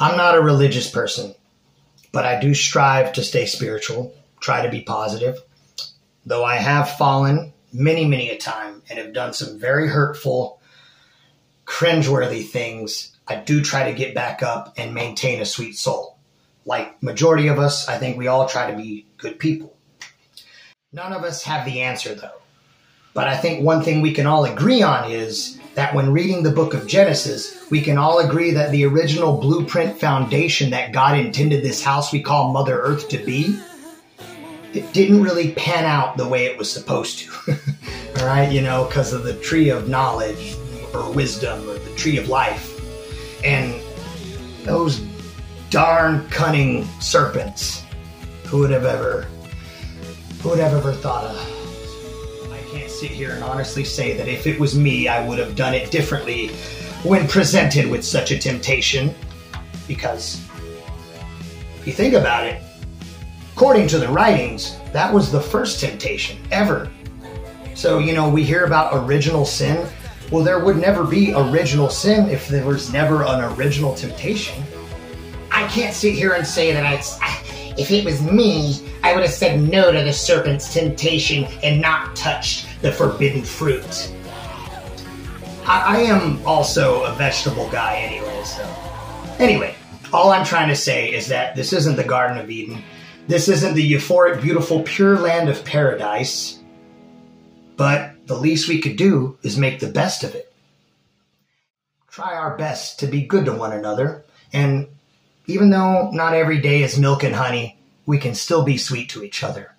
I'm not a religious person, but I do strive to stay spiritual, try to be positive. Though I have fallen many, many a time and have done some very hurtful, cringeworthy things, I do try to get back up and maintain a sweet soul. Like majority of us, I think we all try to be good people. None of us have the answer though. But I think one thing we can all agree on is that when reading the book of Genesis, we can all agree that the original blueprint foundation that God intended this house we call Mother Earth to be, it didn't really pan out the way it was supposed to. all right, you know, because of the tree of knowledge or wisdom or the tree of life. And those darn cunning serpents. Who would have ever who would have ever thought of sit here and honestly say that if it was me, I would have done it differently when presented with such a temptation. Because if you think about it, according to the writings, that was the first temptation ever. So, you know, we hear about original sin. Well, there would never be original sin if there was never an original temptation. I can't sit here and say that I, if it was me, I would have said no to the serpent's temptation and not touched the forbidden fruit. I, I am also a vegetable guy anyway, so. Anyway, all I'm trying to say is that this isn't the Garden of Eden. This isn't the euphoric, beautiful, pure land of paradise. But the least we could do is make the best of it. Try our best to be good to one another. And even though not every day is milk and honey, we can still be sweet to each other.